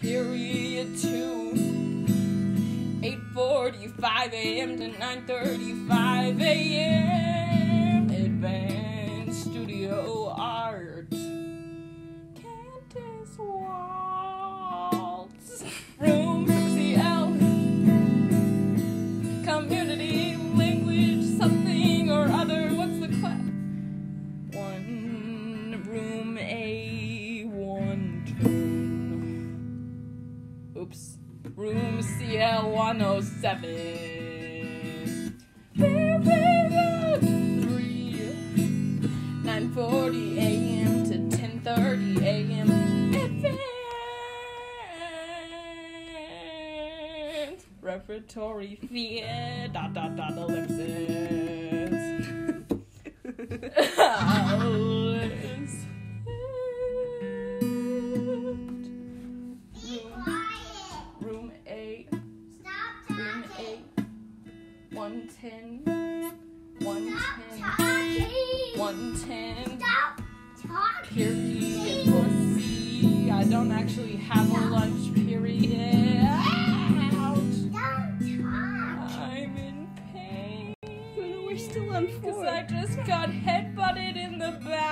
period two. 8:45 a.m. to 9:35 a.m. Advanced studio art. Candace Waltz. Room CL. Community language something or other. What's the class? One room A Oops. Room CL one oh seven. Three. Nine forty AM to ten thirty AM. Advanced repertory fear dot dot dot ellipsis. 110, 110, 110, period for C. I don't actually have a lunch period. Ouch. I'm in pain. We're still on Because. I just got headbutted in the back.